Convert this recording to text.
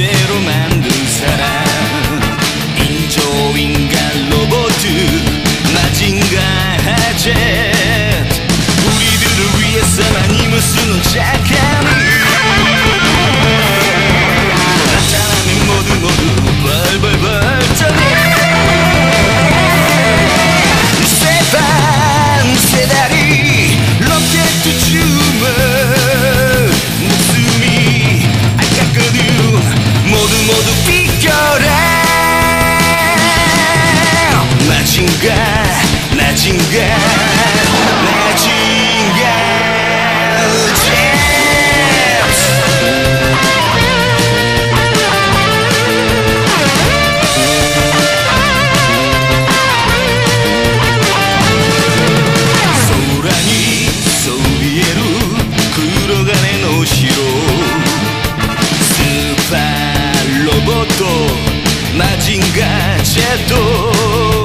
존재로 만든 사람. 인조인간 로봇 모두 비켜라. 마징가 마징가. と。マジンガー Z